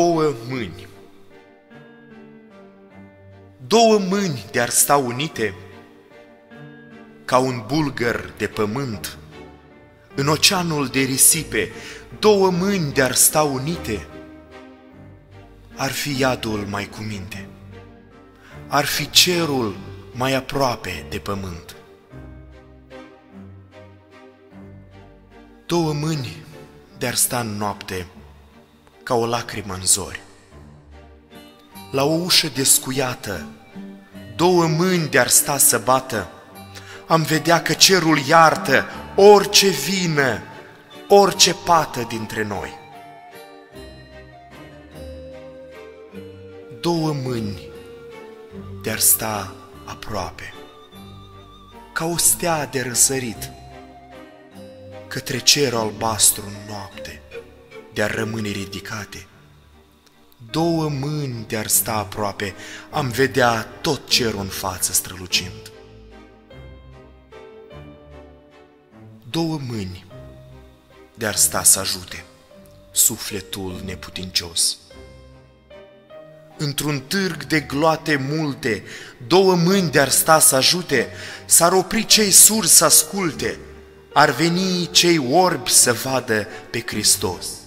două mâini. Două mâini de-ar sta unite, ca un bulgăr de pământ, în oceanul de risipe, două mâini de-ar sta unite, ar fi iadul mai cu minte, ar fi cerul mai aproape de pământ. Două mâini de-ar sta în noapte, ca o lacrimă în zori. La o ușă descuiată, două mâini de-ar sta să bată, am vedea că cerul iartă orice vină, orice pată dintre noi. Două mâini de-ar sta aproape, ca o stea de răsărit, către cerul albastru în noapte, de-ar rămâne ridicate. Două mâini de-ar sta aproape, am vedea tot cerul în față strălucind. Două mâini de-ar sta să ajute sufletul neputincios. Într-un târg de gloate multe, două mâini de-ar sta să ajute, s-ar opri cei surzi să asculte, ar veni cei orbi să vadă pe Hristos.